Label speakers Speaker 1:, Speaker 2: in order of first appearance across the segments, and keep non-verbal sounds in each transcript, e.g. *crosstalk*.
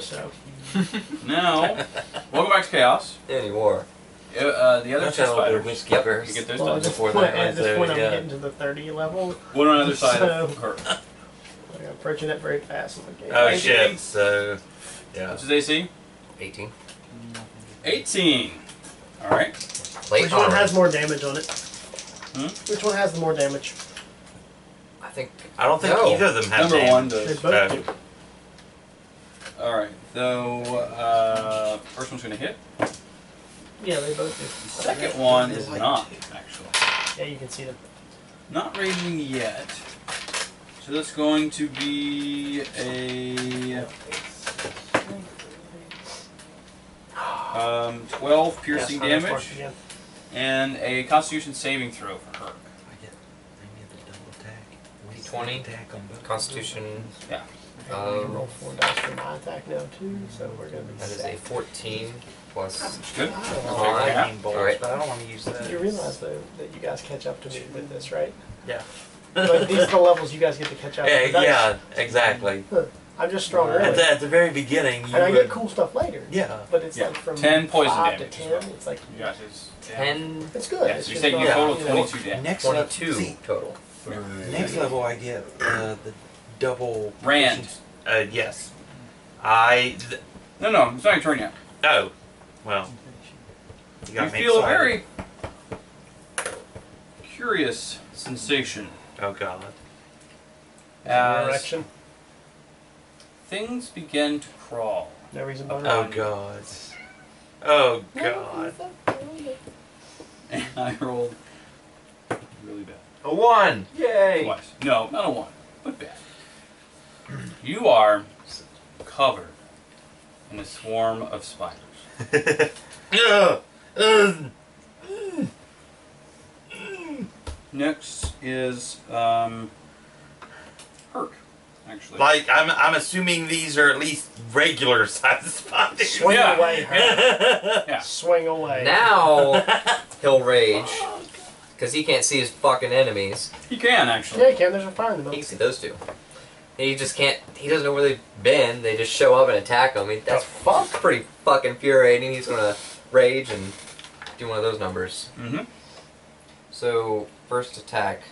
Speaker 1: so. *laughs*
Speaker 2: Now, welcome back to Chaos.
Speaker 3: Anymore.
Speaker 2: Uh, uh, the other
Speaker 3: That's
Speaker 2: two
Speaker 3: how
Speaker 2: spiders.
Speaker 3: whiskey
Speaker 2: Yep, you get those
Speaker 1: Well,
Speaker 2: done.
Speaker 3: before
Speaker 1: point,
Speaker 3: that,
Speaker 1: at this
Speaker 3: right
Speaker 1: point, I'm
Speaker 3: yeah.
Speaker 1: getting to the 30 level.
Speaker 2: One on either side of her.
Speaker 1: I'm approaching it very fast. I'm like,
Speaker 3: Oh
Speaker 1: hey,
Speaker 3: shit, so. Yeah.
Speaker 2: What's his AC?
Speaker 3: 18.
Speaker 2: 18. Alright.
Speaker 3: Late
Speaker 1: Which one has more damage on it?
Speaker 2: Hmm?
Speaker 1: Which one has the more damage?
Speaker 3: I think.
Speaker 4: I don't think
Speaker 3: No.
Speaker 4: either of them have
Speaker 2: Number
Speaker 4: damage.
Speaker 2: one
Speaker 1: They
Speaker 2: does.
Speaker 1: both
Speaker 4: Uh,
Speaker 1: do.
Speaker 2: Alright, so, uh, first one's gonna hit.
Speaker 1: Yeah, they both
Speaker 2: The second one is not, actually.
Speaker 1: Yeah, you can see them.
Speaker 2: Not raging yet. So that's going to be a um, 12 piercing
Speaker 1: Yes,
Speaker 2: damage and a Constitution saving throw for her.
Speaker 4: I get, I get the double attack.
Speaker 3: 20,
Speaker 4: attack on.
Speaker 3: Constitution.
Speaker 2: Yeah.
Speaker 1: I can
Speaker 3: Um,
Speaker 1: roll four dice for my attack now too, so we're gonna be
Speaker 3: That is a
Speaker 1: set.
Speaker 3: 14 plus.
Speaker 2: Good.
Speaker 3: Alright.
Speaker 2: Yeah.
Speaker 4: Lightning bolts,
Speaker 3: Alright.
Speaker 4: but I don't want to use that.
Speaker 1: You realize though that you guys catch up to me with this, right?
Speaker 4: Yeah.
Speaker 1: Like these are the levels you guys get to catch up.
Speaker 4: Yeah,
Speaker 1: with the dice.
Speaker 4: yeah, exactly.
Speaker 1: I'm just strong
Speaker 4: At the, at the very beginning, you
Speaker 1: and I
Speaker 4: would,
Speaker 1: get cool stuff later.
Speaker 4: Yeah.
Speaker 1: But it's
Speaker 2: Yeah.
Speaker 1: like from
Speaker 2: 10 poison
Speaker 1: five
Speaker 2: damage
Speaker 1: to
Speaker 2: as
Speaker 1: ten.
Speaker 2: well.
Speaker 1: It's like
Speaker 2: You guys is
Speaker 3: 10,
Speaker 1: it's good.
Speaker 2: Yeah,
Speaker 1: it's
Speaker 2: so you
Speaker 1: just
Speaker 2: say you
Speaker 1: not,
Speaker 2: total
Speaker 1: you know,
Speaker 2: 22 damage.
Speaker 4: Next level,
Speaker 3: 22 total.
Speaker 4: next level I get uh, the double.
Speaker 2: Rand.
Speaker 4: Uh, yes. I. Th-
Speaker 2: No, no, it's not your turn yet.
Speaker 4: oh. Well. You
Speaker 2: You
Speaker 4: got me
Speaker 2: feel a very curious sensation
Speaker 4: Oh god.
Speaker 2: as
Speaker 1: erection.
Speaker 2: things begin to crawl.
Speaker 1: No reason but
Speaker 4: Oh god. Oh god.
Speaker 2: And *laughs* I rolled really bad.
Speaker 3: A 1! Yay!
Speaker 2: Twice. No, not a one, but bad. You are covered in a swarm of spiders.
Speaker 4: Ugh. Ugh.
Speaker 2: Next is um, Hurk, actually.
Speaker 4: Like I'm, I'm assuming these are at least regular sized spiders.
Speaker 1: Swing
Speaker 2: Yeah.
Speaker 1: away, Hank.
Speaker 2: Yeah.
Speaker 1: Swing away.
Speaker 3: Now *laughs* he'll rage. Because he can't see his fucking enemies.
Speaker 2: He can actually.
Speaker 1: Yeah, he can. there's a fire in the
Speaker 3: He
Speaker 1: middle.
Speaker 3: can see those two. He just can't. He doesn't know where they've been. They just show up and attack him. He, that's
Speaker 1: The fuck?
Speaker 3: pretty fucking infuriating. He's gonna rage and do one of those numbers.
Speaker 2: Mm-hmm.
Speaker 3: So first attack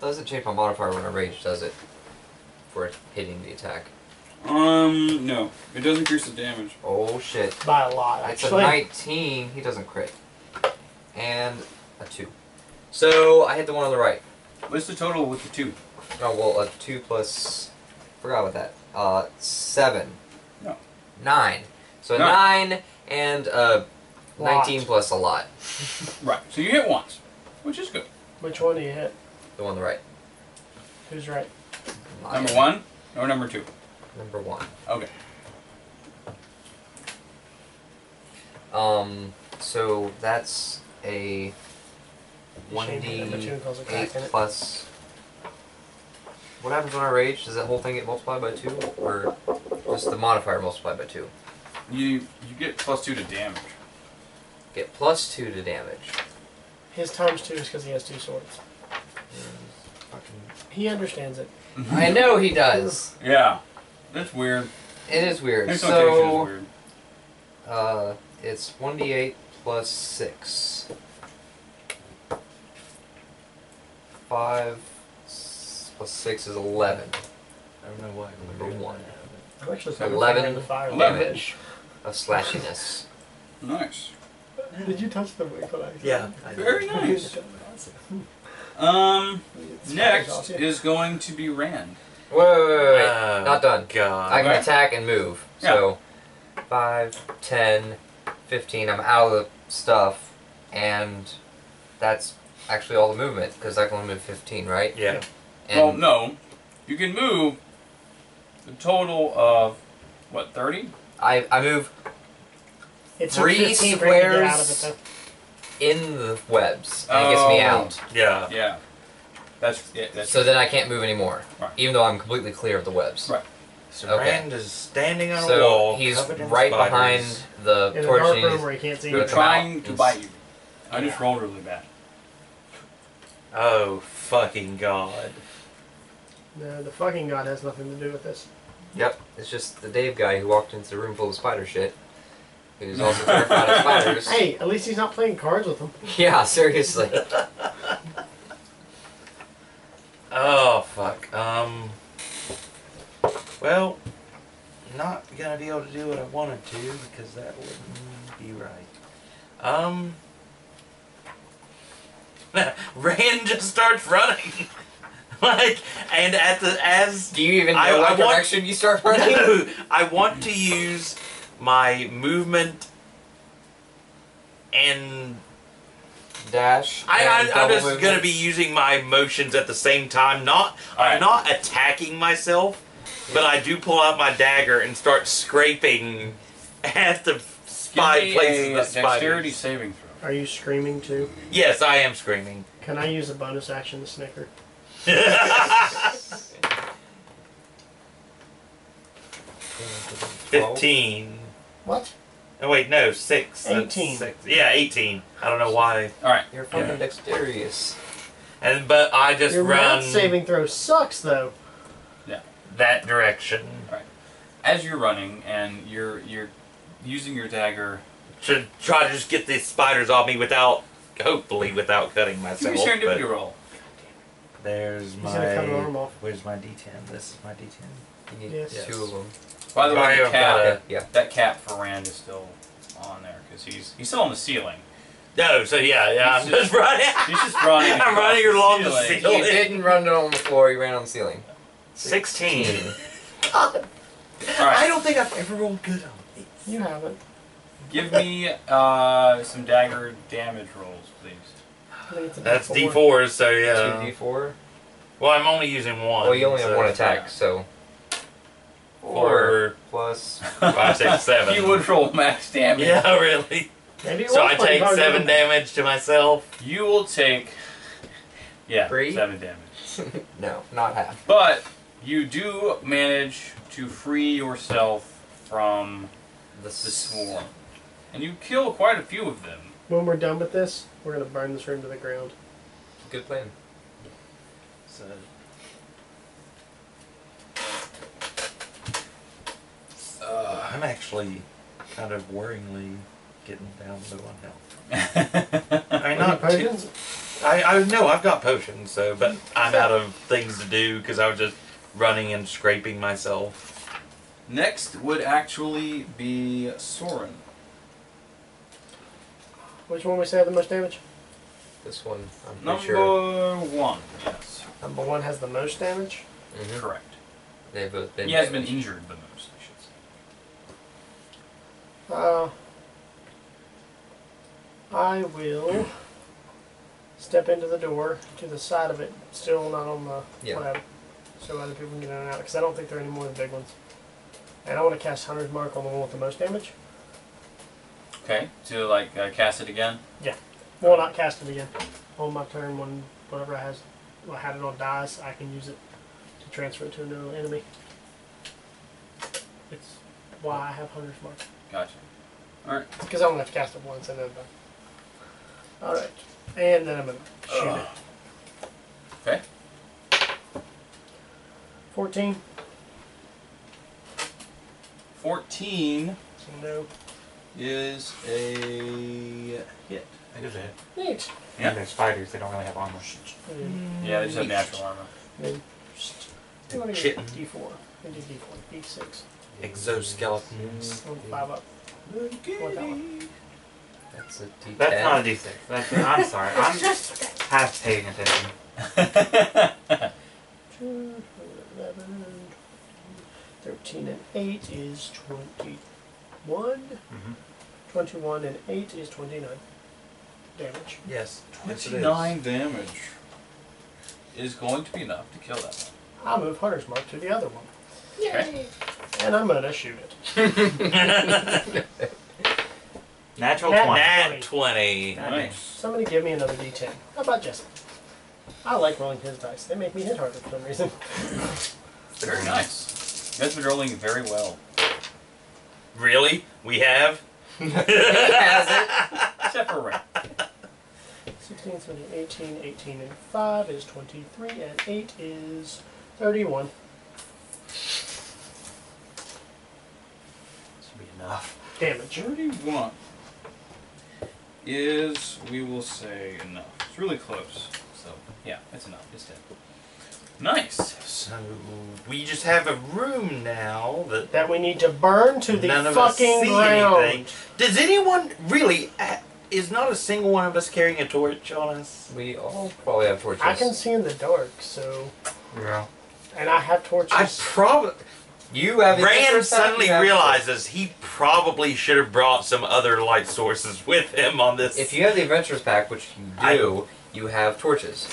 Speaker 3: doesn't change my modifier when I rage, does it? For hitting the attack.
Speaker 2: Um, no, it does increase the damage.
Speaker 3: Oh shit!
Speaker 1: By a lot,
Speaker 3: It's a 19. He doesn't crit. And a two. So I hit the one on the right.
Speaker 2: What's the total with the two?
Speaker 3: Oh well, a two plus. Forgot about that. Uh, seven.
Speaker 2: No.
Speaker 3: Nine. So
Speaker 2: Nine.
Speaker 3: nine and uh, nineteen plus a lot. *laughs*
Speaker 2: Right. So you hit once, which is good.
Speaker 1: Which one do you hit?
Speaker 3: The one on the right.
Speaker 1: Who's right?
Speaker 2: Number one or number two?
Speaker 3: Number one.
Speaker 2: Okay.
Speaker 3: Um. So that's a one
Speaker 1: Shame
Speaker 3: d
Speaker 1: number two calls it
Speaker 3: eight
Speaker 1: crack in it.
Speaker 3: plus. What happens when I rage? Does that whole thing get multiplied by two, or just the modifier multiplied by two?
Speaker 2: You you get plus two to damage.
Speaker 3: Get plus two to damage.
Speaker 1: His times two is because he has two swords. He understands it.
Speaker 3: I know he does. *laughs*
Speaker 2: Yeah. That's weird.
Speaker 3: It is weird.
Speaker 2: Next notation is
Speaker 3: So
Speaker 2: weird.
Speaker 3: uh, it's one d eight plus six. Five s- plus six is eleven
Speaker 4: I don't know why.
Speaker 3: Number one.
Speaker 1: I'm actually
Speaker 3: So 11
Speaker 1: in the fire
Speaker 2: Eleven.
Speaker 1: damage.
Speaker 3: of slashiness.
Speaker 2: Nice.
Speaker 1: Did you touch the wing when I
Speaker 4: Yeah.
Speaker 2: Very nice. Um, next is going to be Rand.
Speaker 3: Whoa, wait, wait, wait, wait.
Speaker 4: Oh,
Speaker 3: Not done.
Speaker 4: God.
Speaker 3: I can
Speaker 2: Okay.
Speaker 3: attack and move. So, 5, 10, 15. I'm out of the stuff, and that's actually all the movement because I can only move 15, right?
Speaker 4: Yeah.
Speaker 3: And
Speaker 2: well, no. You can move the total of, what, 30?
Speaker 3: I, I move
Speaker 1: It took
Speaker 3: three
Speaker 1: 15 for him to get out of it,
Speaker 3: squares in the webs, and it gets me
Speaker 2: Oh.
Speaker 3: out.
Speaker 4: Yeah.
Speaker 2: Yeah. That's, yeah, that's
Speaker 3: So then I can't move anymore,
Speaker 2: Right.
Speaker 3: even though I'm completely clear of the webs.
Speaker 2: Right.
Speaker 4: So
Speaker 3: Okay.
Speaker 4: Rand is standing on a
Speaker 3: So
Speaker 4: wall.
Speaker 3: he's right
Speaker 4: spiders.
Speaker 3: behind the
Speaker 1: In a
Speaker 3: torch.
Speaker 1: dark room
Speaker 3: he's-
Speaker 1: where he can't see
Speaker 2: They're
Speaker 3: Good
Speaker 1: anything.
Speaker 3: come out.
Speaker 2: trying to
Speaker 3: It's-
Speaker 2: bite you. I just rolled really bad.
Speaker 4: Oh fucking god.
Speaker 1: No, the fucking god has nothing to do with this.
Speaker 3: Yep, it's just the Dave guy who walked into the room full of spider shit. Who's *laughs* also terrified of spiders.
Speaker 1: Hey, at least he's not playing cards with them. *laughs*
Speaker 3: Yeah, seriously.
Speaker 4: Oh fuck. Um. Well, not gonna be able to do what I wanted to because that wouldn't be right. Um. *laughs* Rand just starts running, like, and at the as
Speaker 3: Do you even know
Speaker 4: I-
Speaker 3: what
Speaker 4: I want-
Speaker 3: direction you start running?
Speaker 4: No, I want to use my movement and
Speaker 3: Dash.
Speaker 4: I,
Speaker 3: and
Speaker 4: I, I'm just
Speaker 3: movement.
Speaker 4: gonna be using my motions at the same time. Not,
Speaker 2: Alright.
Speaker 4: I'm not attacking myself, but I do pull out my dagger and start scraping *laughs* at the
Speaker 2: Give
Speaker 4: spy places.
Speaker 2: a
Speaker 4: the
Speaker 2: dexterity
Speaker 4: spiders.
Speaker 2: saving throw.
Speaker 1: Are you screaming too?
Speaker 4: Yes, I am screaming.
Speaker 1: Can I use a bonus action to snicker?
Speaker 4: Fifteen.
Speaker 1: What?
Speaker 4: Oh wait, no, six. That's
Speaker 1: 18.
Speaker 4: Six. Yeah, eighteen. I don't know why.
Speaker 2: All right.
Speaker 3: You're fucking dexterous.
Speaker 4: And but I just
Speaker 1: Your
Speaker 4: run
Speaker 1: math saving throw sucks though. Yeah.
Speaker 4: That direction.
Speaker 2: As you're running and you're you're using your dagger,
Speaker 4: to try to just get these spiders off me without, hopefully, without cutting
Speaker 2: give
Speaker 4: myself.
Speaker 2: me a serendipity
Speaker 4: but
Speaker 2: roll.
Speaker 4: There's
Speaker 1: He's gonna cut an arm
Speaker 4: my.
Speaker 1: off.
Speaker 4: Where's my D10? This is my D10.
Speaker 3: You need
Speaker 1: Yes.
Speaker 3: two of them.
Speaker 2: By the way,
Speaker 4: I
Speaker 2: the
Speaker 4: have
Speaker 2: cap,
Speaker 4: got
Speaker 3: Okay, yeah.
Speaker 2: that cap for Rand is still on there because he's he's still on the ceiling.
Speaker 4: No, so yeah, yeah, I'm
Speaker 2: He's
Speaker 4: just running.
Speaker 2: He's just running. *laughs*
Speaker 4: I'm
Speaker 2: across
Speaker 4: running
Speaker 2: the
Speaker 4: along the
Speaker 2: ceiling.
Speaker 4: ceiling.
Speaker 3: You didn't run on the floor, He ran on the ceiling.
Speaker 4: 16. *laughs*
Speaker 2: All
Speaker 4: I
Speaker 2: right.
Speaker 4: don't think I've ever rolled good on these.
Speaker 1: You haven't.
Speaker 2: Give me uh, some dagger damage rolls, please.
Speaker 1: I think it's a
Speaker 4: That's
Speaker 1: D4.
Speaker 4: D4s, so yeah.
Speaker 3: Two D four.
Speaker 4: Well, I'm only using one.
Speaker 3: Well you only have one attack, so
Speaker 4: Four,
Speaker 3: plus
Speaker 4: five, six, *laughs* seven.
Speaker 2: You would roll max damage.
Speaker 4: Yeah, really.
Speaker 1: Maybe it
Speaker 4: So I take seven
Speaker 1: with
Speaker 4: damage to myself.
Speaker 2: You will take. Yeah,
Speaker 3: Three?
Speaker 2: seven damage. *laughs*
Speaker 3: no, not half.
Speaker 2: But you do manage to free yourself from
Speaker 3: The,
Speaker 2: the swarm, and you kill quite a few of them.
Speaker 1: When we're done with this, we're gonna burn this room to the ground.
Speaker 3: Good plan.
Speaker 4: So. Uh, I'm actually kind of worryingly getting down to one health. *laughs* I mean, not too,
Speaker 1: potions?
Speaker 4: I, I know I've got potions, so but I'm out of things to do because I was just running and scraping myself.
Speaker 2: Next would actually be Soran.
Speaker 1: Which one we say had the most damage?
Speaker 3: This one, I'm pretty
Speaker 2: Number
Speaker 3: sure.
Speaker 2: one. Yes,
Speaker 1: Number one has the most damage.
Speaker 3: Mhm.
Speaker 2: correct.
Speaker 3: They've both been.
Speaker 2: He has been injured the most, I should say.
Speaker 1: Uh, I will step into the door to the side of it, still not on the
Speaker 3: Yeah.
Speaker 1: web, so other people can get in and out. Because I don't think there are any more than big ones. And I want to cast Hunter's Mark on the one with the most damage.
Speaker 2: Okay, to like uh, cast it again. Yeah.
Speaker 1: Well, not cast it again. On my turn, when whatever I has, I had it on dice, I can use it to transfer it to another enemy. It's why I have Hunter's Mark.
Speaker 2: Gotcha. All right.
Speaker 1: Because I only have to cast it once and then done. Alright. And then I'm going to shoot
Speaker 2: Ugh.
Speaker 1: it.
Speaker 2: Okay.
Speaker 1: 14.
Speaker 2: Fourteen
Speaker 1: So no.
Speaker 2: Is a hit.
Speaker 5: I guess it.
Speaker 1: Neat.
Speaker 2: Yeah.
Speaker 5: And they're spiders, they don't really have armor.
Speaker 1: And
Speaker 2: Yeah, they just have natural armor.
Speaker 1: then I'm gonna get D4. I do D4. D6.
Speaker 4: Exoskeletons.
Speaker 1: One five up. One down.
Speaker 3: That's a D10.
Speaker 5: That's not a d6. That's, I'm sorry. *laughs* I'm just half paying attention.
Speaker 1: Two, 11, 13 and 8 is 21.
Speaker 5: Mm-hmm.
Speaker 1: 21 and 8 is 29 damage.
Speaker 4: Yes. yes, it is.
Speaker 2: Twenty-nine damage is going to be enough to kill that
Speaker 1: I'll move Hunter's Mark to the other one.
Speaker 2: Okay.
Speaker 1: And I'm going to shoot it. *laughs*
Speaker 5: Natural
Speaker 1: Nat-
Speaker 5: 20.
Speaker 4: Nat 20.
Speaker 2: Nice.
Speaker 1: Somebody give me another D10. How about Jesse? I like rolling his dice. They make me hit harder for some reason.
Speaker 2: Very nice. You guys have been rolling very well.
Speaker 4: Really? We have? *laughs*
Speaker 2: Except for Ray.
Speaker 1: 16, 17, 18, 18, and 5 is 23, and 8 is 31.
Speaker 5: to be enough.
Speaker 1: damage.
Speaker 2: 31 is, we will say, enough. It's really close. So, yeah, it's enough. It's dead. Nice.
Speaker 4: So we just have a room now that
Speaker 1: That we need to burn to the
Speaker 4: none of us
Speaker 1: fucking
Speaker 4: see
Speaker 1: ground.
Speaker 4: anything. Does anyone really? uh, Is not a single one of us carrying a torch on us?
Speaker 3: We all probably have torches.
Speaker 1: I can see in the dark, so
Speaker 3: Yeah.
Speaker 1: and I have torches.
Speaker 4: I probably.
Speaker 3: You have
Speaker 4: Rand suddenly
Speaker 3: have-
Speaker 4: realizes he probably should have brought some other light sources with him on this.
Speaker 3: If you have the adventurers pack, which you do, you have torches.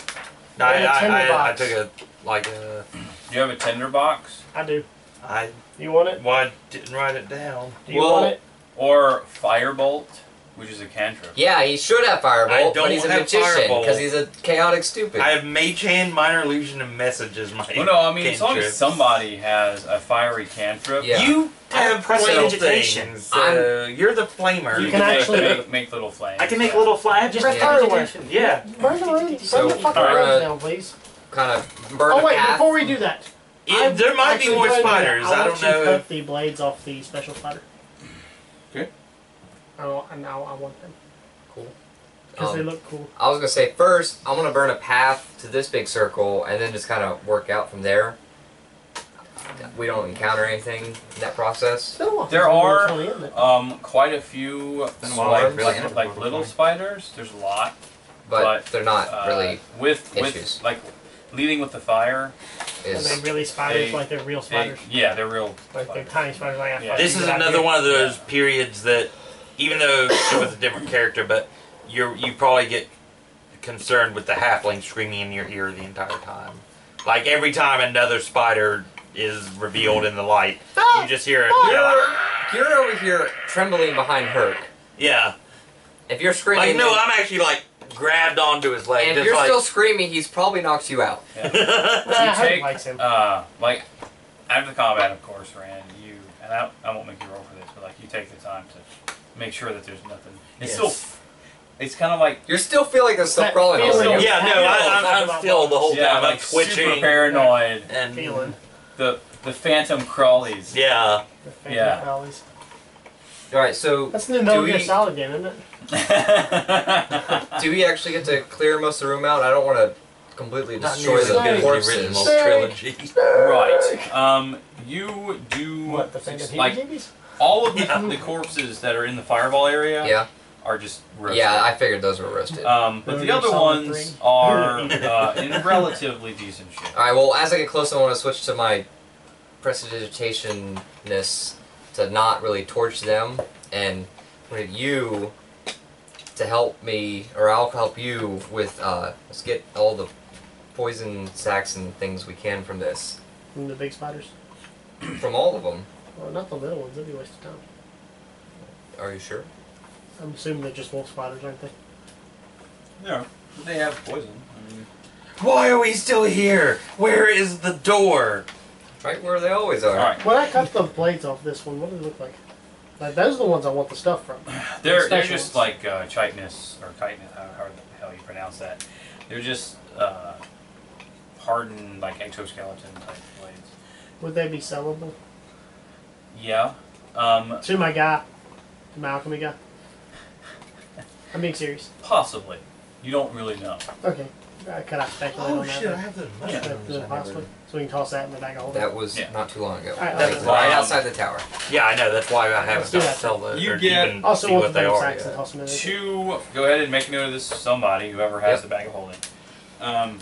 Speaker 4: I,
Speaker 1: And a
Speaker 4: I,
Speaker 1: tinder
Speaker 4: I, I took a like a.
Speaker 2: Do you have a tinder box?
Speaker 1: I do.
Speaker 4: I
Speaker 1: You want it?
Speaker 4: why didn't write it down.
Speaker 1: Do you
Speaker 2: Well,
Speaker 1: want it?
Speaker 2: Or firebolt, which is a cantrip?
Speaker 3: Yeah, he should have
Speaker 4: I
Speaker 3: firebolt,
Speaker 4: don't
Speaker 3: but he's a magician
Speaker 4: Firebolt.
Speaker 3: because he's a chaotic stupid.
Speaker 4: I have Mage Hand, Minor Illusion, and Messages. My
Speaker 2: Well, no, I mean, as long as somebody has a fiery cantrip,
Speaker 3: Yeah.
Speaker 4: You
Speaker 5: I have
Speaker 4: have
Speaker 5: prestidigitation.
Speaker 4: prestidigitation. Uh, so you're the flamer.
Speaker 2: you
Speaker 1: You
Speaker 2: can,
Speaker 1: can actually-
Speaker 2: make, make little flames.
Speaker 5: I can make little flags. Just
Speaker 1: Just
Speaker 5: yeah.
Speaker 1: everywhere.
Speaker 5: Yeah.
Speaker 1: Burn the room. Burn
Speaker 3: So,
Speaker 1: the fucking
Speaker 2: alright.
Speaker 1: room down, please.
Speaker 3: Kind of burn
Speaker 1: Oh wait,
Speaker 3: path.
Speaker 1: before we do that,
Speaker 4: It- there might be more
Speaker 1: go ahead and do that.
Speaker 4: spiders.
Speaker 1: I,
Speaker 4: I don't
Speaker 1: you to
Speaker 4: know.
Speaker 1: cut the blades off the special spider.
Speaker 2: Okay.
Speaker 1: I want, and I, I want them
Speaker 3: Cool.
Speaker 1: because they
Speaker 3: Um,
Speaker 1: look cool.
Speaker 3: I was gonna say first, I'm gonna burn a path to this big circle, and then just kind of work out from there. We don't encounter anything in that process.
Speaker 1: It's been a while
Speaker 2: There are-
Speaker 1: were totally in it.
Speaker 2: Um, quite a few
Speaker 5: Been a while,
Speaker 2: like,
Speaker 3: really
Speaker 2: like,
Speaker 5: had
Speaker 2: like
Speaker 5: one
Speaker 2: little spiders. There's a lot.
Speaker 3: but,
Speaker 2: But,
Speaker 3: they're not
Speaker 2: Uh,
Speaker 3: really
Speaker 2: with
Speaker 3: issues.
Speaker 2: with like leading with the fire.
Speaker 1: And
Speaker 3: is
Speaker 1: they really spiders
Speaker 2: they-
Speaker 1: like they're real
Speaker 2: They,
Speaker 1: spiders.
Speaker 2: yeah, they're real.
Speaker 1: like they're tiny spiders. Like
Speaker 2: Yeah.
Speaker 4: This is another
Speaker 1: idea.
Speaker 4: one of those
Speaker 2: Yeah.
Speaker 4: periods that, even though it was a different character, but you you probably get concerned with the halfling screaming in your ear the entire time. Like every time another spider is revealed in the light, you just hear it.
Speaker 3: You're, you're over here trembling behind Hurk.
Speaker 4: Yeah,
Speaker 3: If you're screaming,
Speaker 4: like no, I'm actually like grabbed onto his leg.
Speaker 3: and if you're
Speaker 4: like,
Speaker 3: still screaming, he's probably knocked you out.
Speaker 1: Nah,
Speaker 2: You *laughs* take
Speaker 1: likes him.
Speaker 2: uh like after the combat, of course, Rand. You and I, I won't make you roll for this, but like you take the time to make sure that there's nothing. It's
Speaker 4: Yes.
Speaker 2: still. It's kind of like
Speaker 3: You're still feeling there's stuff
Speaker 1: That
Speaker 3: crawling over you.
Speaker 4: yeah, no, I, I'm, I'm still the whole
Speaker 2: yeah,
Speaker 4: time
Speaker 2: like
Speaker 4: I'm twitching
Speaker 2: super paranoid.
Speaker 4: and
Speaker 1: feeling
Speaker 2: The the phantom crawlies.
Speaker 4: yeah.
Speaker 1: the phantom
Speaker 2: Yeah.
Speaker 1: valleys.
Speaker 3: All right, so
Speaker 1: That's the new Metal
Speaker 3: Do
Speaker 1: Gear Solid game, isn't it? *laughs*
Speaker 3: do we actually get to clear most of the room out? I don't want to completely destroy
Speaker 4: nearly as good
Speaker 3: the
Speaker 4: as original
Speaker 3: corpses.
Speaker 4: trilogy.
Speaker 2: right. Um, you do
Speaker 1: What the phantom
Speaker 2: like all of the,
Speaker 4: Yeah.
Speaker 2: the corpses that are in the fireball area
Speaker 3: Yeah,
Speaker 2: are just roasted.
Speaker 3: yeah, I figured those were roasted.
Speaker 2: Um, but
Speaker 1: Metal
Speaker 2: the other ones
Speaker 1: 3.
Speaker 2: are *laughs* uh, in relatively decent shape.
Speaker 3: All right, well, as I get close, I want to switch to my prestidigitationness to not really torch them, and I you to help me, or I'll help you with. Uh, let's get all the poison sacks and things we can from this,
Speaker 1: From the big spiders.
Speaker 3: from all of them.
Speaker 1: Well, not the little ones. That'd be a waste of time.
Speaker 3: Are you sure?
Speaker 1: I'm assuming they're just wolf spiders, aren't they?
Speaker 2: Yeah, they have poison. I mean,
Speaker 4: Why are we still here? Where is the door?
Speaker 3: Right where they always are.
Speaker 2: all right,
Speaker 1: When I cut the blades off this one, what does it look like? Like those are the ones I want the stuff from.
Speaker 2: they're they're just
Speaker 1: ones.
Speaker 2: like uh, chitinous or chitinous, how, how the hell you pronounce that. They're just uh, hardened like exoskeleton type blades.
Speaker 1: Would they be sellable?
Speaker 2: Yeah. Um,
Speaker 1: To my guy, to my alchemy guy. *laughs* I'm being serious.
Speaker 2: possibly. You don't really know.
Speaker 1: Okay. Uh, could I speculate
Speaker 4: Oh
Speaker 1: on that?
Speaker 4: shit! I have the
Speaker 2: Yeah.
Speaker 4: mushrooms.
Speaker 1: That-
Speaker 4: I
Speaker 1: that So we can toss that in the bag of holding.
Speaker 3: That was
Speaker 2: Yeah.
Speaker 3: not too long ago.
Speaker 1: Alright,
Speaker 3: Like,
Speaker 1: let's-
Speaker 3: right
Speaker 4: um,
Speaker 3: outside the tower.
Speaker 4: Yeah, I know. That's why I haven't
Speaker 1: Let's do that.
Speaker 4: sell the
Speaker 2: You
Speaker 4: or
Speaker 2: get-
Speaker 4: even
Speaker 1: Also,
Speaker 4: see
Speaker 1: want
Speaker 4: what
Speaker 1: the
Speaker 4: they
Speaker 1: big
Speaker 4: are.
Speaker 1: sacks and
Speaker 4: yet.
Speaker 1: toss them in there.
Speaker 2: Two. Go ahead and make note of this. Somebody, whoever has
Speaker 3: Yep.
Speaker 2: the bag of holding. Um,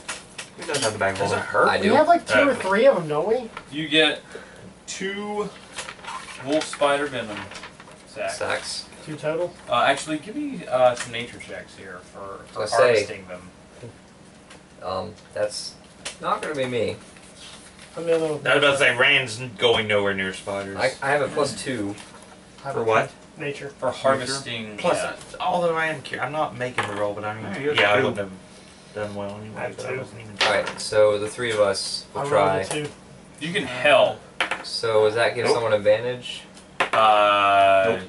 Speaker 4: Who does have the bag Does it full? hurt?
Speaker 3: I
Speaker 1: We
Speaker 3: do.
Speaker 1: have like two or
Speaker 4: Uh,
Speaker 1: three of them, don't we?
Speaker 2: you get two wolf spider venom sacks.
Speaker 3: Sacks.
Speaker 1: Two total.
Speaker 2: Uh, actually, give me uh, some nature checks here for, for
Speaker 3: I say-
Speaker 2: harvesting them.
Speaker 3: Um, that's not gonna be me.
Speaker 1: I'm the other one.
Speaker 4: I was about to say Rand's going nowhere near spiders.
Speaker 3: I, I have a plus two.
Speaker 1: Have
Speaker 4: For what?
Speaker 1: Nature.
Speaker 2: For harvesting.
Speaker 4: Plus,
Speaker 2: yeah.
Speaker 4: although I am curious, I'm not making the roll, but I mean,
Speaker 5: Yeah, you have
Speaker 4: yeah, I
Speaker 5: two.
Speaker 4: wouldn't have done well anyway.
Speaker 1: I have
Speaker 4: but I wasn't even
Speaker 3: All right, so the three of us will
Speaker 1: I
Speaker 3: try.
Speaker 1: a two.
Speaker 2: You can help.
Speaker 3: So does that give
Speaker 4: Nope.
Speaker 3: someone advantage?
Speaker 2: Uh,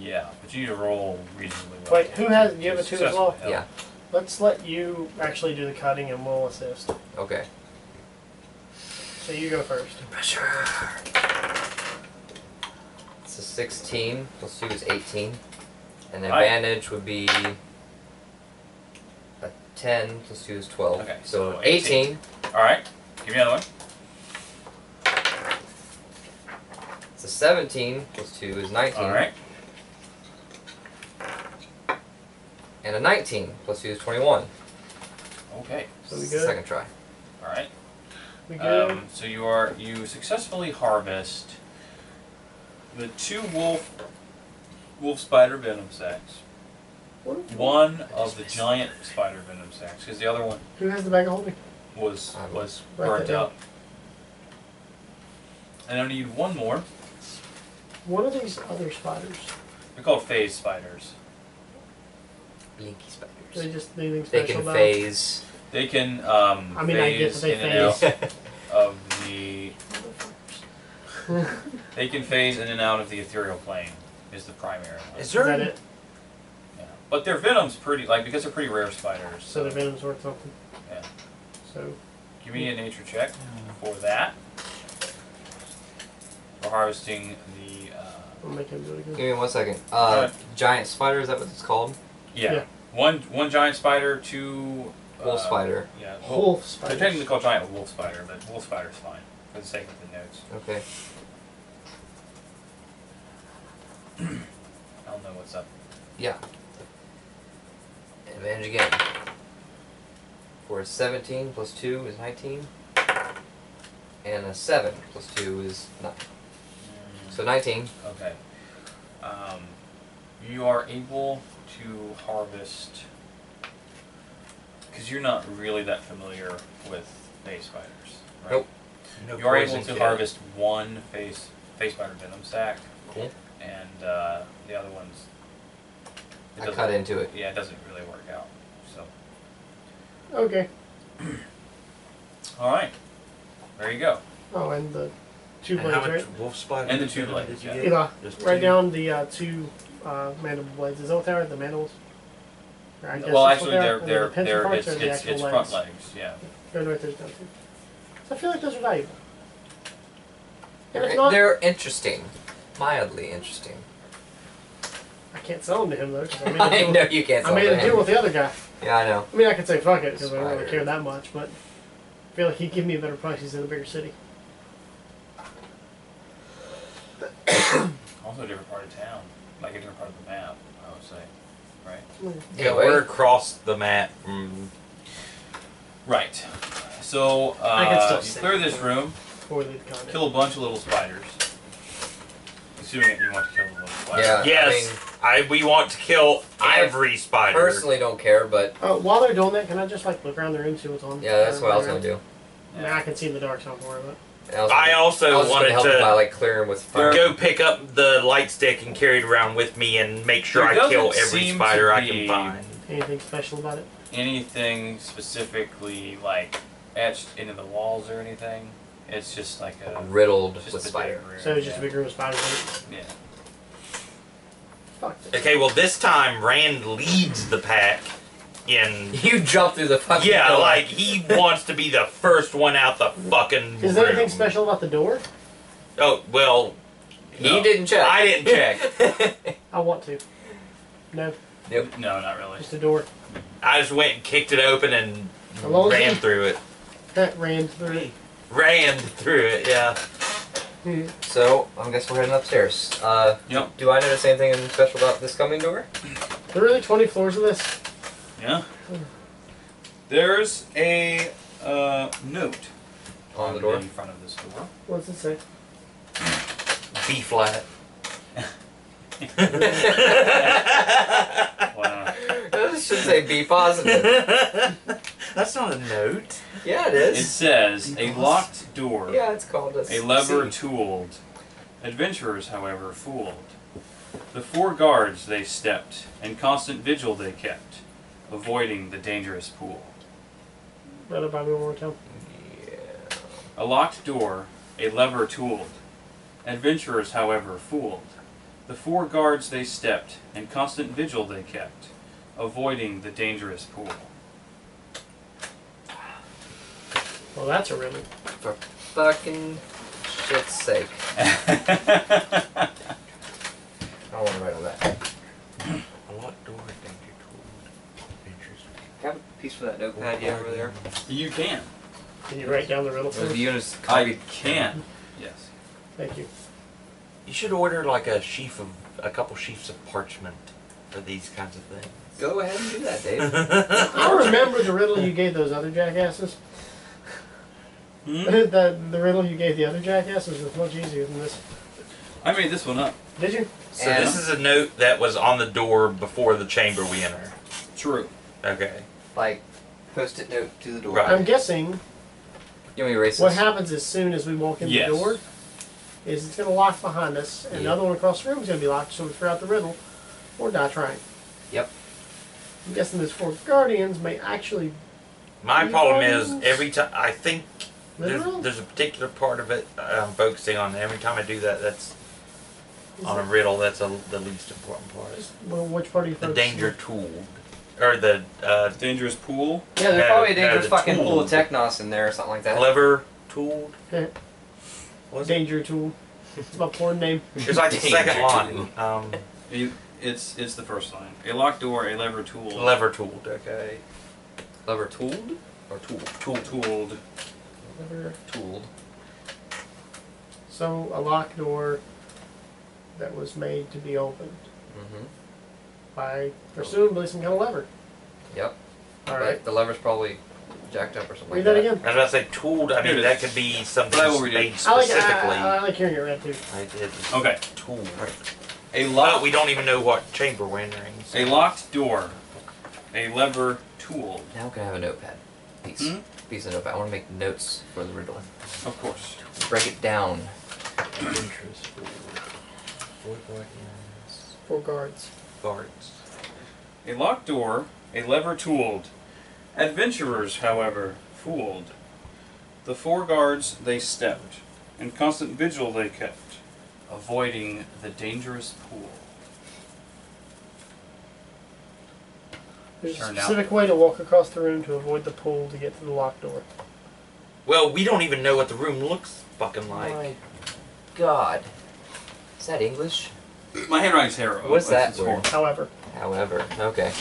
Speaker 2: Yeah, but you need to roll reasonably well.
Speaker 1: Wait, who has? Do you have a two as well?
Speaker 3: Yeah.
Speaker 1: Let's let you actually do the cutting and we'll assist.
Speaker 3: Okay.
Speaker 1: So you go first.
Speaker 3: Pressure. It's a 16 plus 2 is 18. And
Speaker 2: the
Speaker 3: advantage would be a 10 plus 2 is 12.
Speaker 2: Okay,
Speaker 3: so,
Speaker 2: so
Speaker 3: 18.
Speaker 2: 18. All right. Give me another one.
Speaker 3: It's a 17 plus 2 is 19.
Speaker 2: All right.
Speaker 3: And a 19 plus 2 is 21.
Speaker 2: Okay.
Speaker 1: So we
Speaker 3: It's the
Speaker 1: good?
Speaker 3: Second try.
Speaker 2: All right.
Speaker 1: We good?
Speaker 2: Um, so you are you successfully harvest the two wolf wolf spider venom sacs.
Speaker 1: What-
Speaker 2: One of the giant spider venom sacs, because the other one
Speaker 1: Who has the bag of holding?
Speaker 2: was
Speaker 3: I will
Speaker 2: was
Speaker 1: write
Speaker 2: burnt
Speaker 1: that down.
Speaker 2: up. And I need one more.
Speaker 1: What are these other spiders?
Speaker 2: They're called phase spiders.
Speaker 3: Blinky
Speaker 1: Do
Speaker 3: spiders.
Speaker 1: they just do anything
Speaker 3: They
Speaker 1: special
Speaker 3: can
Speaker 1: about
Speaker 3: phase.
Speaker 2: They can um,
Speaker 1: I mean, I get
Speaker 2: phase
Speaker 1: they
Speaker 2: in and out of the. *laughs* They can phase in and out of the ethereal plane. Is the primary one.
Speaker 4: Is
Speaker 1: Is
Speaker 4: there?
Speaker 1: that it?
Speaker 2: Yeah. But their venom's pretty like because they're pretty rare spiders.
Speaker 1: So the venom's worth something.
Speaker 2: Yeah.
Speaker 1: So
Speaker 2: Give me a nature check for that. We're harvesting the. Uh,
Speaker 1: we'll make him do it again.
Speaker 3: Give me one second. Uh, giant spider, is that what it's called?
Speaker 2: yeah.
Speaker 1: Yeah.
Speaker 2: One one giant spider, two.
Speaker 3: Wolf
Speaker 2: uh,
Speaker 3: spider.
Speaker 2: Yeah.
Speaker 1: Wolf
Speaker 2: They're
Speaker 1: spiders.
Speaker 2: technically called giant wolf spider, but wolf spider's fine for the sake of the notes.
Speaker 3: Okay. *clears throat*
Speaker 2: I don't know what's up.
Speaker 3: Yeah. Advantage again. For a 17 plus 2 is 19. And a 7 plus 2 is 9. So 19.
Speaker 2: Okay. Um, you are able to harvest because you're not really that familiar with phase spiders, right?
Speaker 3: Nope.
Speaker 4: No
Speaker 2: You are able to
Speaker 4: kit.
Speaker 2: harvest one phase phase spider venom sac,
Speaker 3: Cool.
Speaker 2: and uh, the other ones. it
Speaker 3: I
Speaker 2: doesn't-
Speaker 3: cut into it.
Speaker 2: Yeah, it doesn't really work out. So,
Speaker 1: Okay. *clears throat*
Speaker 2: all right, there you go.
Speaker 1: Oh, and the two
Speaker 4: And
Speaker 1: blades,
Speaker 4: how much
Speaker 1: right?
Speaker 4: wolf spider?
Speaker 2: And the two blades,
Speaker 4: did
Speaker 2: yeah.
Speaker 4: get? Just
Speaker 1: write
Speaker 4: two?
Speaker 1: down the uh, two uh, mandible blades. Is that what they are? The mandibles? Or I guess
Speaker 2: well,
Speaker 1: that's what
Speaker 2: actually,
Speaker 1: they
Speaker 2: they're
Speaker 1: are. And then
Speaker 2: they're
Speaker 1: the pencil
Speaker 2: they're
Speaker 1: parts
Speaker 2: it's
Speaker 1: or the
Speaker 2: it's,
Speaker 1: actual
Speaker 2: it's
Speaker 1: legs?
Speaker 2: front legs. Yeah.
Speaker 1: Go and write those down too. So I feel like those are valuable. And if
Speaker 3: They're,
Speaker 1: not,
Speaker 3: they're interesting. Mildly interesting.
Speaker 1: I can't sell them to him though. 'cause I *laughs* made a
Speaker 3: I
Speaker 1: deal,
Speaker 3: know you can't
Speaker 1: I
Speaker 3: sell
Speaker 1: made a
Speaker 3: them.
Speaker 1: deal with the other guy.
Speaker 3: Yeah, I know.
Speaker 1: I mean, I could say fuck it because I don't really
Speaker 3: Spider.
Speaker 1: care that much, but I feel like he'd give me a better price. He's in a bigger city. *coughs*
Speaker 2: Also, a different part of town, like a different part of the map. I would say, right?
Speaker 4: Yeah,
Speaker 3: Anyway.
Speaker 4: we're across the map from.
Speaker 2: Right. So
Speaker 1: I can still
Speaker 2: uh, you
Speaker 1: see.
Speaker 2: clear this room,
Speaker 1: For the content.
Speaker 2: kill a bunch of little spiders. Assuming that you want to kill the little spiders.
Speaker 3: Yeah.
Speaker 4: Yes, I, we want to kill
Speaker 3: I
Speaker 4: every spider.
Speaker 3: Personally, don't care, but
Speaker 1: Uh, while they're doing that, can I just like look around the room, see what's on?
Speaker 3: yeah, that's what I was gonna do.
Speaker 1: I, mean, I can see in the dark, so I'm worried about.
Speaker 3: I, was
Speaker 4: I also
Speaker 3: I was
Speaker 4: wanted
Speaker 3: gonna help
Speaker 4: to
Speaker 3: him by like clearing with fire.
Speaker 4: go pick up the light stick and carry it around with me and make sure
Speaker 2: There
Speaker 4: I kill every spider I can find.
Speaker 1: Anything special about it?
Speaker 2: Anything specifically like etched into the walls or anything? It's just like a
Speaker 3: riddled
Speaker 2: just
Speaker 3: with
Speaker 2: a
Speaker 3: spider.
Speaker 2: big room,
Speaker 1: So it's just
Speaker 2: yeah.
Speaker 1: a big room of spiders.
Speaker 2: Yeah.
Speaker 1: Fuck. this.
Speaker 4: Okay, well this time Rand leads the pack in. *laughs*
Speaker 3: You jump through the fucking
Speaker 4: Yeah,
Speaker 3: door.
Speaker 4: like he wants to be the first one out the fucking. *laughs*
Speaker 1: Is there
Speaker 4: room.
Speaker 1: anything special about the door?
Speaker 4: Oh well,
Speaker 3: he
Speaker 4: no.
Speaker 3: didn't check.
Speaker 4: I didn't check. *laughs*
Speaker 1: I want to. No, Nope.
Speaker 2: No, not really.
Speaker 1: just a door.
Speaker 4: I just went and kicked it open and
Speaker 1: As long as
Speaker 4: ran through it.
Speaker 1: That ran through it.
Speaker 4: Ran through it, yeah.
Speaker 1: Hmm.
Speaker 3: so I guess we're heading upstairs. Uh,
Speaker 2: Yep.
Speaker 3: do I notice anything special about this coming door?
Speaker 1: There are really 20 floors of this.
Speaker 2: Yeah. There's a uh, note
Speaker 3: On the door?
Speaker 2: in front of this door.
Speaker 1: What's it say?
Speaker 4: B flat. *laughs*
Speaker 2: Wow.
Speaker 3: This should say be positive. *laughs*
Speaker 4: That's not a note.
Speaker 3: yeah, it is.
Speaker 2: it It
Speaker 3: is.
Speaker 2: says a locked door.
Speaker 3: Yeah, it's called a,
Speaker 2: A lever
Speaker 3: C.
Speaker 2: tooled. Adventurers, however, fooled. The four guards they stepped, and constant vigil they kept, avoiding the dangerous pool.
Speaker 1: Read it by me one more time.
Speaker 3: Yeah.
Speaker 2: A locked door, a lever tooled. Adventurers, however, fooled. The four guards they stepped, and constant vigil they kept, avoiding the dangerous pool.
Speaker 1: Well, that's a riddle.
Speaker 3: For fucking shit's sake. *laughs* for that notepad you have over there?
Speaker 2: You can.
Speaker 1: Can you write down the riddle
Speaker 3: Or
Speaker 1: first?
Speaker 3: the units
Speaker 2: I
Speaker 3: copied.
Speaker 2: can. Yes.
Speaker 1: Thank you.
Speaker 4: You should order like a sheaf of a couple sheafs of parchment for these kinds of things.
Speaker 3: Go ahead and do that, Dave. *laughs*
Speaker 1: I remember the riddle you gave those other jackasses.
Speaker 2: Hmm? *laughs*
Speaker 1: the, the riddle you gave the other jackasses was much easier than this.
Speaker 2: I made this one up.
Speaker 1: Did you?
Speaker 4: So
Speaker 3: And-
Speaker 4: this is a note that was on the door before the chamber we enter.
Speaker 2: True.
Speaker 4: Okay.
Speaker 3: Like, post-it note to the door.
Speaker 4: Right.
Speaker 1: I'm guessing
Speaker 3: You want me to erase
Speaker 1: what
Speaker 3: this?
Speaker 1: happens as soon as we walk in
Speaker 2: Yes.
Speaker 1: the door is it's going to lock behind us, and the
Speaker 3: Yeah.
Speaker 1: other one across the room is going to be locked, so we figure out the riddle or die trying.
Speaker 3: Yep.
Speaker 1: I'm guessing those four guardians may actually
Speaker 4: My
Speaker 1: Three
Speaker 4: problem is every time I think there's, there's a particular part of it I'm focusing on. and Every time I do that, that's on a riddle. That's a, the least important part.
Speaker 1: Well, which part are you
Speaker 4: The
Speaker 1: focusing
Speaker 4: danger tool, or the uh,
Speaker 2: Dangerous pool.
Speaker 3: Yeah, there's probably a dangerous fucking
Speaker 4: tool.
Speaker 3: pool of Technos in there or something like that.
Speaker 4: clever tool.
Speaker 1: on?
Speaker 4: Was
Speaker 1: danger tool. It's my porn name. *laughs*
Speaker 4: It's like the second line. Um,
Speaker 2: You- It's it's the first line. A locked door, a lever tool.
Speaker 4: lever tool. Okay.
Speaker 3: Clever tooled? Or tool?
Speaker 2: Tool tooled.
Speaker 1: Lever
Speaker 3: Tooled.
Speaker 1: So a locked door that was made to be opened
Speaker 3: Mm-hmm.
Speaker 1: By presumably some kind of lever.
Speaker 3: Yep.
Speaker 1: All right.
Speaker 3: But
Speaker 1: right.
Speaker 3: the lever's probably jacked up or something
Speaker 1: Read
Speaker 3: like
Speaker 1: that
Speaker 3: that.
Speaker 1: again.
Speaker 4: I was about to say tooled. I mean, that could be something
Speaker 2: But I will read it.
Speaker 4: made
Speaker 1: I like,
Speaker 4: specifically.
Speaker 1: I, I like hearing it read too.
Speaker 4: I did.
Speaker 2: Okay.
Speaker 4: Tool.
Speaker 2: A
Speaker 4: But
Speaker 2: locked
Speaker 4: we don't even know what chamber we're entering. so-
Speaker 2: a locked door, a lever tool.
Speaker 3: Now can I have a notepad? Piece.
Speaker 2: Hmm?
Speaker 3: Piece of notepad. I want to make notes for the riddle.
Speaker 2: Of course.
Speaker 3: Break it down.
Speaker 4: Interest. Four guardians.
Speaker 1: Four guards.
Speaker 4: Guards.
Speaker 2: A locked door, a lever tooled. Adventurers, however, fooled. The four guards they stepped, and constant vigil they kept, avoiding the dangerous pool.
Speaker 1: There's a
Speaker 2: Turned out.
Speaker 1: specific way to walk across the room to avoid the pool to get to the locked door.
Speaker 4: Well, we don't even know what the room looks fucking like.
Speaker 3: My God. Is that English?
Speaker 2: My handwriting's terrible.
Speaker 3: What's that word?
Speaker 2: horrible.
Speaker 1: However,
Speaker 3: However, okay.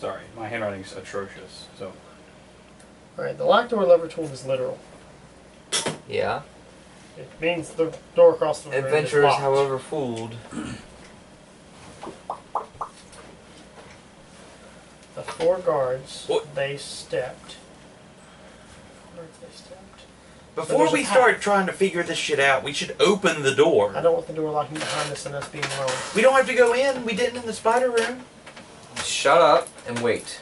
Speaker 2: Sorry, my handwriting's atrocious. So
Speaker 1: all right, the locked door lever tool is literal.
Speaker 3: Yeah.
Speaker 1: It means the door across the room
Speaker 3: Adventurers,
Speaker 1: is locked.
Speaker 3: however, fooled.
Speaker 1: the four guards
Speaker 4: What?
Speaker 1: they stepped. Guards they stepped.
Speaker 4: Before we start trying to figure this shit out, we should open the door.
Speaker 1: I don't want the door locking behind us and us being wrong.
Speaker 4: We don't have to go in. We didn't in the spider room.
Speaker 3: Shut up and wait.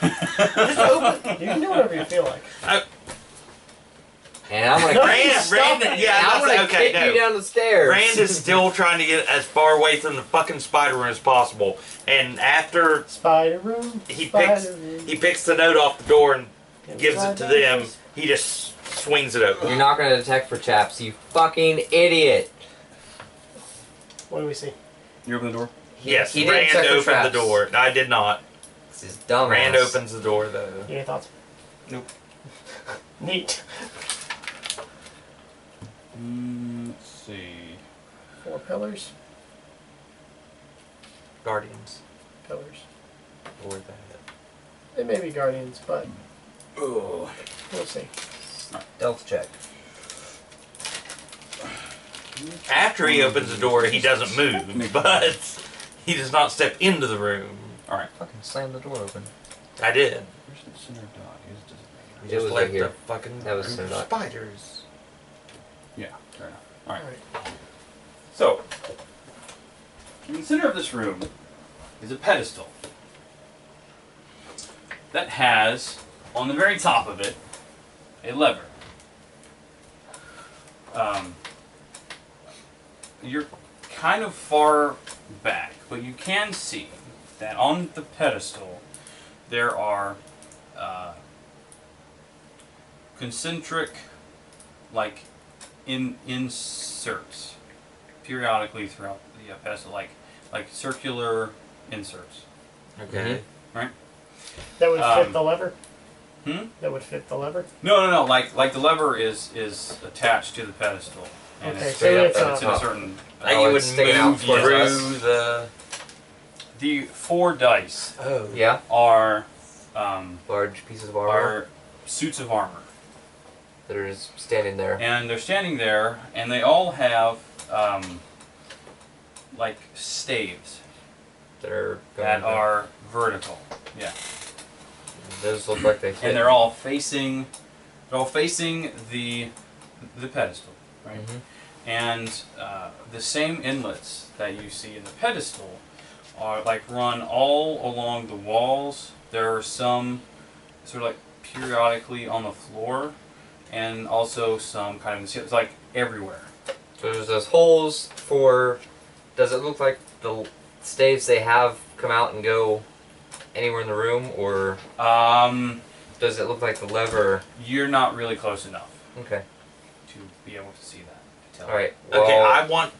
Speaker 4: Just open. *laughs*
Speaker 1: You can do whatever you feel like.
Speaker 3: And I'm gonna.
Speaker 1: No,
Speaker 4: Rand,
Speaker 1: stop
Speaker 4: Rand,
Speaker 1: it.
Speaker 4: yeah,
Speaker 3: I'm
Speaker 4: that's-
Speaker 3: gonna
Speaker 4: okay,
Speaker 3: kick
Speaker 4: no.
Speaker 3: you down the stairs.
Speaker 4: Rand is still trying to get as far away from the fucking spider room as possible. And after
Speaker 1: Spider room.
Speaker 4: he
Speaker 1: spider
Speaker 4: picks
Speaker 1: room.
Speaker 4: he picks the note off the door and gives it to them,
Speaker 1: that
Speaker 4: he just swings it open.
Speaker 3: You're not gonna detect for chaps, you fucking idiot.
Speaker 1: What do we see?
Speaker 2: you open the door.
Speaker 4: Yes,
Speaker 3: He didn't
Speaker 4: Rand
Speaker 3: for
Speaker 4: opened the door. I did not.
Speaker 3: This is dumb.
Speaker 4: Rand opens the door though.
Speaker 1: Any thoughts?
Speaker 2: Nope. *laughs*
Speaker 1: Neat.
Speaker 2: Mm, let's see.
Speaker 1: Four pillars.
Speaker 4: Guardians.
Speaker 1: Pillars.
Speaker 4: Or that.
Speaker 1: They may be guardians, but
Speaker 2: Oh.
Speaker 1: we'll see.
Speaker 3: Stealth check.
Speaker 4: After he opens the door, he doesn't move, but he does not step into the room.
Speaker 2: All right.
Speaker 3: Fucking slam the door open.
Speaker 4: I did.
Speaker 2: Where's the center dot? Is it designated?
Speaker 3: It
Speaker 4: just
Speaker 3: was
Speaker 4: left
Speaker 3: right here.
Speaker 4: fucking
Speaker 3: That was so
Speaker 4: spiders.
Speaker 2: Yeah. Fair enough. All right.
Speaker 1: Alright.
Speaker 2: So, in the center of this room is a pedestal that has, on the very top of it, a lever. Um, you're kind of far back, but you can see that on the pedestal there are uh, concentric, like, in inserts periodically throughout the uh, pedestal, like like circular inserts.
Speaker 4: Okay. Right.
Speaker 1: That would fit
Speaker 2: Um,
Speaker 1: the lever.
Speaker 2: Hmm?
Speaker 1: That would fit the lever.
Speaker 2: No, no, no. Like like the lever is is attached to the pedestal, and
Speaker 1: Okay,
Speaker 2: it's,
Speaker 1: so
Speaker 3: straight up
Speaker 1: it's
Speaker 3: at
Speaker 2: and
Speaker 1: uh,
Speaker 2: it's in a certain.
Speaker 4: Like
Speaker 3: Oh,
Speaker 4: you would
Speaker 3: it's sticking out
Speaker 4: move through
Speaker 3: us.
Speaker 4: the.
Speaker 2: the four dice
Speaker 4: Oh.
Speaker 3: Yeah.
Speaker 2: are um,
Speaker 3: Large pieces of armor
Speaker 2: are suits of armor,
Speaker 3: that are just standing there.
Speaker 2: and they're standing there, and they all have um, like staves
Speaker 3: That are
Speaker 2: that are vertical. Yeah.
Speaker 3: Those look like they fit.
Speaker 2: and they're all facing they're all facing the the pedestal right
Speaker 3: Mhm.
Speaker 2: and uh, the same inlets that you see in the pedestal are like run all along the walls there are some sort of like periodically on the floor and also some kind of it's like everywhere
Speaker 3: So there's those holes for. Does it look like the staves they have come out and go anywhere in the room, or
Speaker 2: um,
Speaker 3: does it look like the lever?
Speaker 2: you're not really close enough
Speaker 3: Okay.
Speaker 2: to be able to see that to tell.
Speaker 3: All right.
Speaker 4: Okay, I want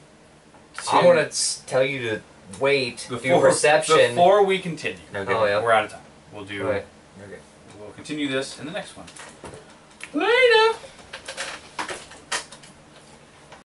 Speaker 4: to.
Speaker 3: I want to tell you to wait. do
Speaker 2: before,
Speaker 3: perception.
Speaker 2: before we continue
Speaker 4: Okay.
Speaker 3: Oh yeah.
Speaker 2: we're out of time we'll do
Speaker 3: Right.
Speaker 4: Okay.
Speaker 2: We'll continue this in the next one.